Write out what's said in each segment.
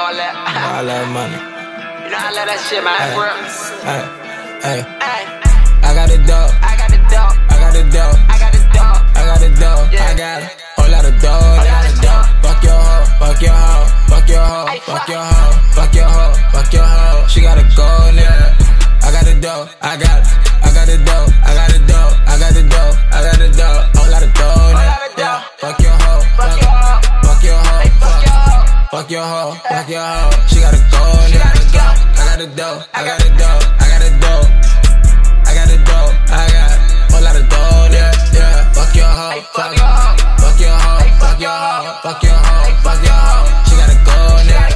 all that. I love money. You know I love that shit, man. Hey, real. hey, hey. Hey, I got a dog. I got the dog. I got a dog. I got the dog. I got a dog. Yeah. I got a whole lot of dog. lot of dog. Fuck your hoe. Fuck your hoe. Fuck your hoe. Hey, Fuck fuck. your hoe. Fuck your hoe. Fuck your hoe. She got a gold, nigga. I got a dog. I got. I got a dog. Fuck your hoe, fuck your hoe. She got a gold, She got a nigga. I got a dough, I got a dough, I got a dough. I got a dough, I got a lot of dough, yeah, yeah. Fuck your hoe, fuck your hoe. fuck your hoe, fuck your your hoe, fuck your hoe, your your. She got a gold, nigga.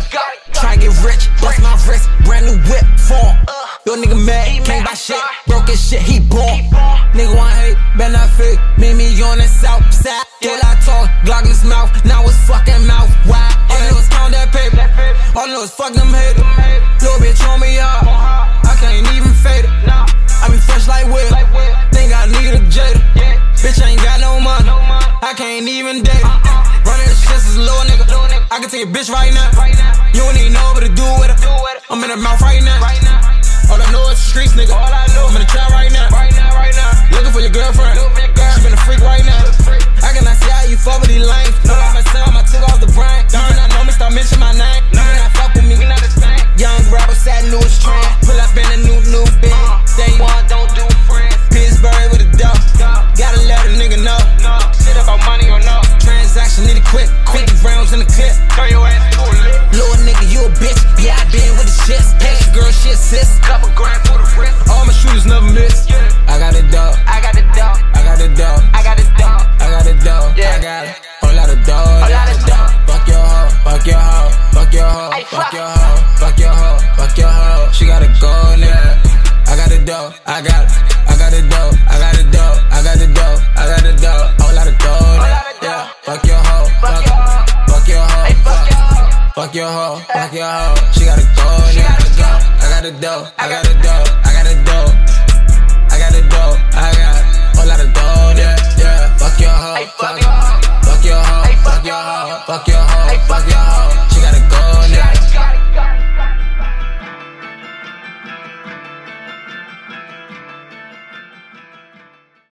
Try to get rich, bust my wrist, brand new whip form. Yo nigga mad, can't buy shit, broke his shit, he born. Nigga want hate, not fake. Me, on the south side. All I talk, Glock in his mouth, now his fucking mouth I is fuck them haters. Little bitch on me up. I can't even fade it. I be fresh like whip. Think I need a Jada. Bitch ain't got no money. I can't even date it. Running the shit is little nigga. I can take a bitch right now. You don't even know what to do with it. Do. I'm in the mouth right now. All I know is the streets, nigga. I. I'm in the trap right now. In the clip. Throw your ass to a lip. Little nigga, you a bitch. Yeah, I been with the shits. Hey, girl, shit, sis. Couple grand for the wrist. All my shooters never miss. Yeah. I got a dog. I got the dog. I got a dog. I got the dog. I got a dog. Yeah. I got a whole lot of dog. A lot of dog. Fuck your hoe. Fuck your hoe. Fuck your hoe. Fuck fuck. your hoe. Fuck your hoe. Fuck your hoe. She got a gold, nigga. I got a dog. I got. Fuck your hoe, fuck your hoe. She got a gold, She got a nigga. gold. I got a dough, I got a dough, I got a dough. I got a dough, I got a whole lot of dough, yeah, yeah. Fuck your hoe, fuck your hoe. fuck your hoe, fuck your hoe, fuck your hoe.